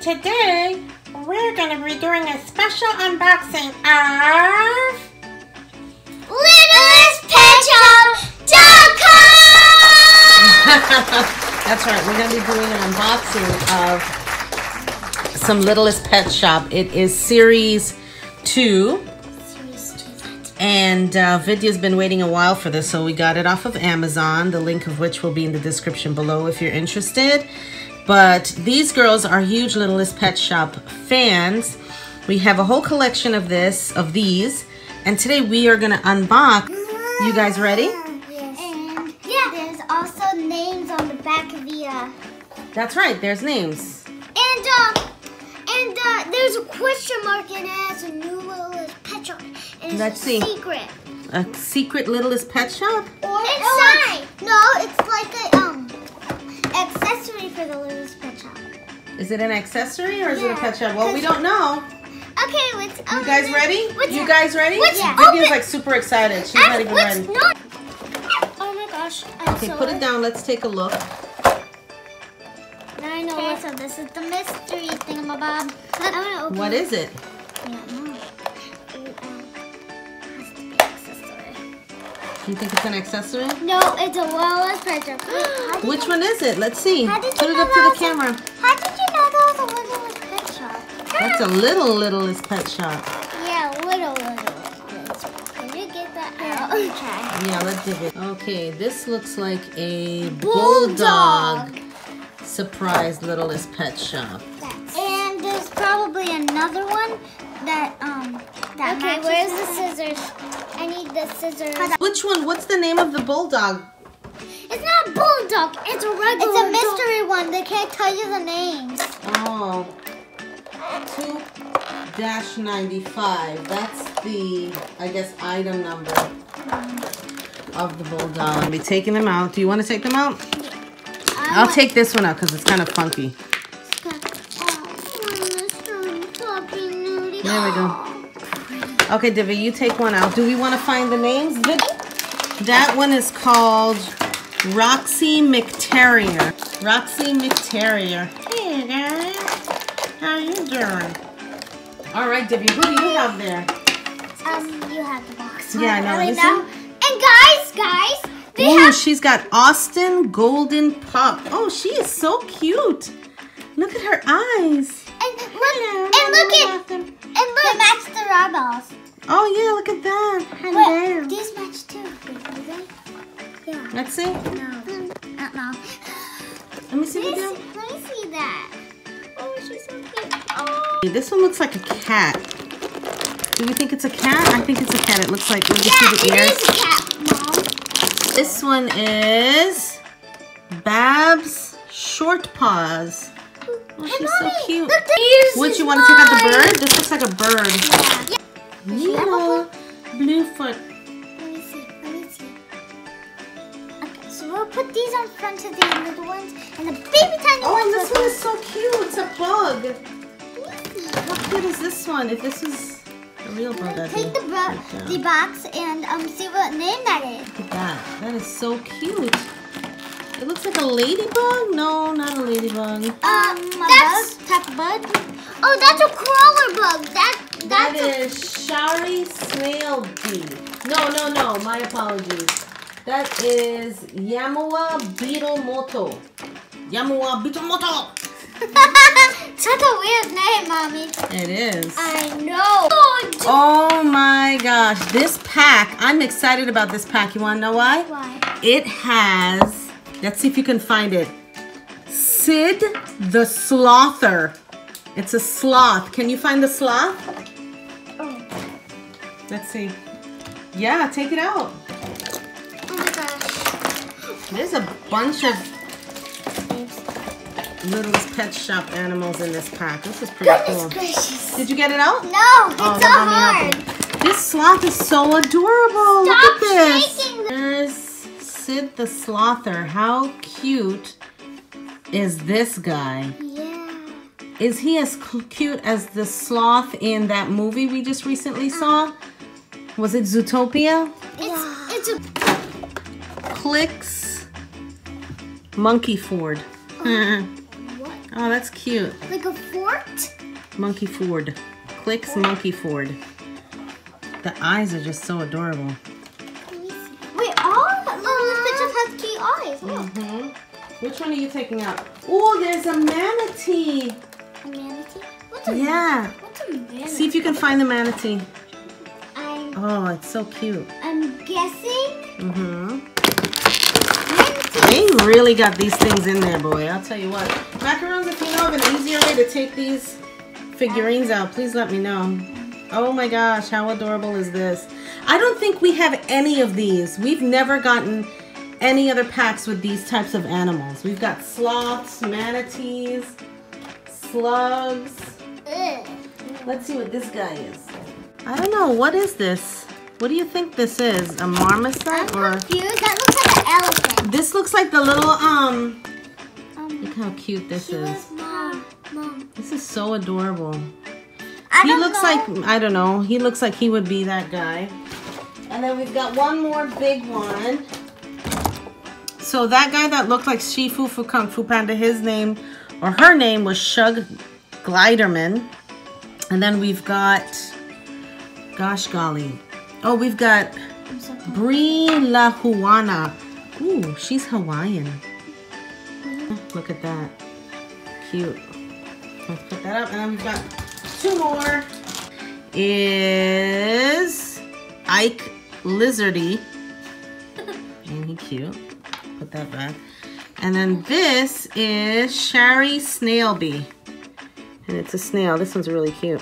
Today, we're going to be doing a special unboxing of... LittlestPetShop.com! That's right. We're going to be doing an unboxing of some Littlest Pet Shop. It is series two. And uh, Vidya's been waiting a while for this, so we got it off of Amazon, the link of which will be in the description below if you're interested. But these girls are huge Littlest Pet Shop fans. We have a whole collection of this, of these, and today we are gonna unbox. You guys ready? Yes. And yeah, there's also names on the back of the uh That's right, there's names. and uh and uh there's a question mark and it has a new little pet shop Let's a see. secret. A secret Littlest Pet Shop? Or inside. no, it's like a um accessory for the littlest pet shop. Is it an accessory or is it a pet shop? Well, we don't know. Okay, let's You guys ready? What's You it- guys ready? what's Yeah. open- like super excited. She's not even ready. not? Oh my gosh. I'm Okay, so put it down. Let's take a look. Now I know what so this is the mystery thingamabob. I'm gonna open What is it? Yeah, You think it's an accessory? No, it's a Wallace picture. How did Which one is it? Let's see. Put it up to the was a- camera. How did you know that was a little pet shop? That's a little littlest pet shop. Yeah, little, little. Can you get that out? Okay. Yeah, let's dig it. Okay, this looks like a Bulldog. bulldog surprise littlest pet shop. And there's probably another one that um that Okay, where's the scissors? I need the scissors. Which one? What's the name of the bulldog? It's not bulldog. It's a regular. It's a mystery one. They can't tell you the names. Oh, 2 dash 95. That's the, I guess, item number of the bulldog. I'll be taking them out. Do you want to take them out? I'll take this one out because it's kind of funky. Oh, there we go. Okay, Divi, you take one out. Do we want to find the names? Viv? That one is called Roxie McTerrier. Roxie McTerrier. Hey guys, how you doing? All right, Divi, who do you have there? Um, you have the box. Yeah, I know. Really This now. one? And guys, guys, they Oh, she's got Austin Golden Pup. Oh, she is so cute. Look at her eyes. And look, and look at, and look. They match the rebels. Oh yeah, look at that. Wait, Hello. these match too. Wait, do they? Yeah. Let's see. No. Uh, no. Let me see Let the me see, let me see that. Oh, she's so cute. Oh. This one looks like a cat. Do you think it's a cat? I think it's a cat. It looks like, let me Yeah, see the it ears. is a cat, Mom. This one is Babs Short Paws. Oh, she's so cute. Look, Would you want to take out the bird? This looks like a bird. Yeah. Nina, Bluefoot. Let me see. Let me see. Okay, so we'll put these on front of the little ones, and the baby tiny Oh, ones. and this one is so cute. It's a bug. How cute is this one? If this is a real bug, I'd Take the, bro- the box and um see what name that is. Look at that. That is so cute. It looks like a ladybug. No, not a ladybug. Um, that's type of bug. Oh, that's a crawler bug. That That that's a, Shari Snail Bee. No, no, no. My apologies. That is Yamua Beetle Moto. Yamua Beetle Moto. such a weird name, mommy. It is. I know. Oh, Oh my gosh. This pack, I'm excited about this pack. You want to know why? why? It has, let's see if you can find it. Sid the Slother. It's a sloth. Can you find the sloth? Oh, Let's see. Yeah, take it out. oh my gosh. There's a bunch of Littlest Pet Shop animals in this pack. This is pretty Goodness cool. gracious. Did you get it out? No, it's Oh, so then let me hard. This sloth is so adorable. Look Stop at this. shaking Sid the Slother. How cute is this guy? Yeah. Is he as cute as the sloth in that movie we just recently uh. saw? Was it Zootopia? It's, it's a... Clicks Monkey Ford. What? Oh. oh, that's cute. Like a fort? Monkey Ford. Clicks Monkey Ford. The eyes are just so adorable. Mm-hmm. Which one are you taking out? Oh, there's a manatee. A manatee? What's a Yeah. What's a manatee? See if you can find the manatee. I'm, Oh, it's so cute. I'm guessing Mm-hmm. They really got these things in there, boy. I'll tell you what. Macarons, if you know of an easier way to take these figurines out, please let me know. Oh my gosh, how adorable is this? I don't think we have any of these. We've never gotten any other packs with these types of animals. We've got sloths, manatees, slugs. Ugh. Let's see what this guy is. I don't know. What is this? What do you think this is? A I'm marmoset or? confused. That looks like an elephant. This looks like the little um. Um, Look how cute this is. mom. Mom. This is so adorable. I He looks know. like I don't know. He looks like he would be that guy. And then we've got one more big one. So that guy that looked like Shifu for Kung Fu Panda, his name or her name was Shug Gliderman. And then we've got, gosh golly, oh we've got Brie La Juana. Ooh, she's Hawaiian. Look at that. Cute. Let's put that up. And then we've got two more. Is Ike Lizardy. Ain't he cute? Put that back. And then this is Shari Snailby. And it's a snail. This one's really cute.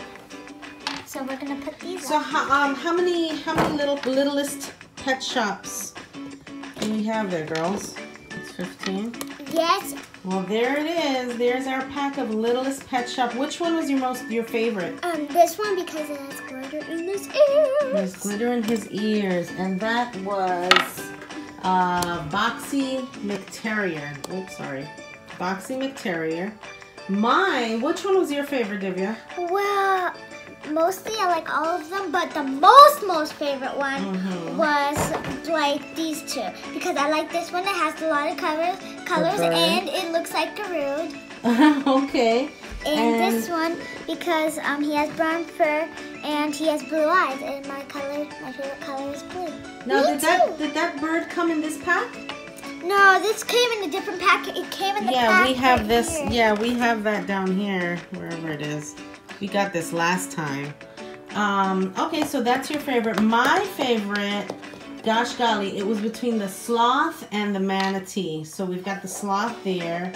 So we're gonna put these. So how, um, how many how many little littlest pet shops do we have there, girls? It's 15. Yes. Well, there it is. There's our pack of littlest pet shop. Which one was your most your favorite? Um, this one because it has glitter in this There's ear. glitter in his ears, and that was uh, Boxy McTerrier. Oops, sorry, Boxy McTerrier. Mine. Which one was your favorite, Divya? Well, mostly I like all of them, but the most most favorite one Mhm. was like these two because I like this one that has a lot of colors, colors, bird. and it looks like Garud. okay. And, And- this one because um he has brown fur and he has blue eyes, and my color, my favorite color is blue. Now, Me did that did that bird come in this pack? No, this came in a different pack. It came in the Yeah, pack we have right this. here. Yeah, we have that down here, wherever it is. We got this last time. Um, okay, so that's your favorite. My favorite, gosh golly, it was between the sloth and the manatee. So we've got the sloth there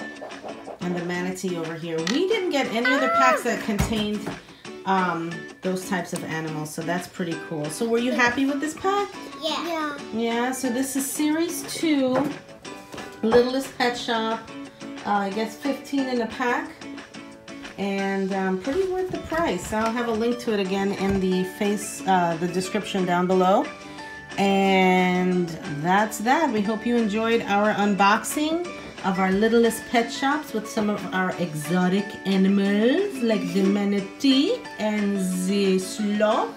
and the manatee over here. We didn't get any other packs that contained um, those types of animals, so that's pretty cool. So were you happy with this pack? Yeah. Yeah. Yeah, so this is series two, Littlest Pet Shop. Uh, I guess 15 in a pack. And um, pretty worth the price. I'll have a link to it again in the face, uh, the description down below. And that's that. We hope you enjoyed our unboxing of our littlest pet shops with some of our exotic animals like the manatee and the sloth.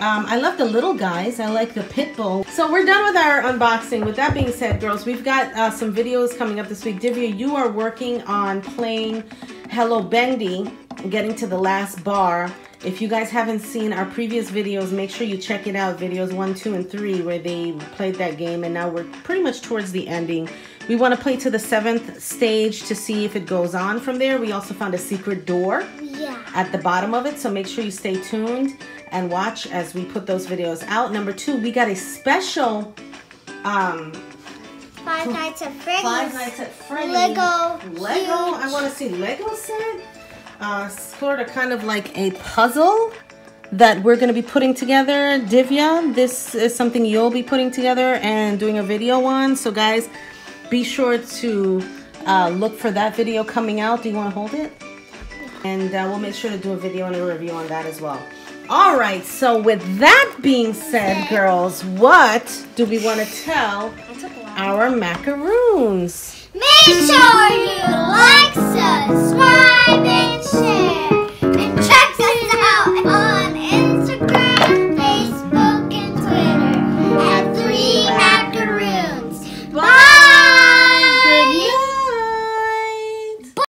Um, I love the little guys. I like the pit bull. So we're done with our unboxing. With that being said, girls, we've got uh, some videos coming up this week. Divya, you are working on playing Hello Bendy, getting to the last bar. If you guys haven't seen our previous videos, make sure you check it out. Videos one, two, and three, where they played that game, and now we're pretty much towards the ending. We want to play to the seventh stage to see if it goes on from there. We also found a secret door Yeah. at the bottom of it. So make sure you stay tuned and watch as we put those videos out. Number two, we got a special um, Five Nights at Freddy's. Five Nights at Freddy's. Lego. Lego. I want to see Lego set. Uh, sort of kind of like a puzzle that we're going to be putting together. Divya, this is something you'll be putting together and doing a video on. So guys, be sure to uh, look for that video coming out. Do you want to hold it? And uh, we'll make sure to do a video and a review on that as well. All right, so with that being said, girls, what do we want to tell I took a lot. our macaroons? Make sure you like, subscribe,